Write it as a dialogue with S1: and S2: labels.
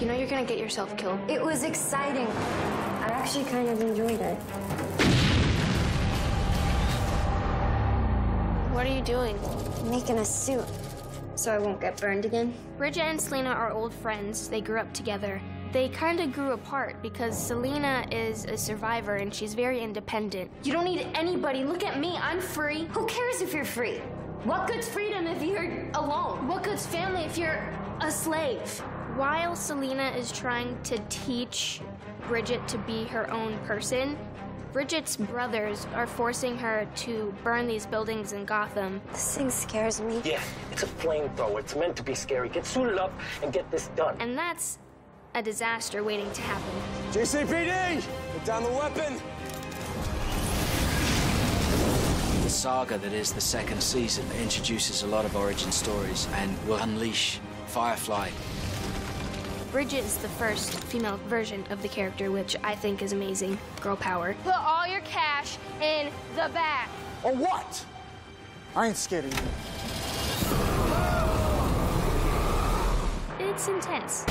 S1: You know you're gonna get yourself killed.
S2: It was exciting. I actually kind of enjoyed it.
S1: What are you doing?
S2: Making a suit so I won't get burned again.
S1: Bridget and Selina are old friends. They grew up together. They kind of grew apart because Selina is a survivor and she's very independent. You don't need anybody. Look at me. I'm free.
S2: Who cares if you're free? What good's freedom if you're?
S1: What good's family if you're a slave? While Selina is trying to teach Bridget to be her own person, Bridget's brothers are forcing her to burn these buildings in Gotham.
S2: This thing scares me.
S3: Yeah, it's a flamethrower. It's meant to be scary. Get suited up and get this done.
S1: And that's a disaster waiting to happen.
S4: GCPD! Put down the weapon!
S5: Saga that is the second season introduces a lot of origin stories and will unleash Firefly.
S1: Bridget is the first female version of the character, which I think is amazing. Girl power. Put all your cash in the bag.
S4: Or what? I ain't scared of you.
S1: It's intense.